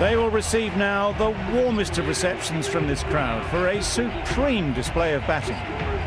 They will receive now the warmest of receptions from this crowd for a supreme display of batting.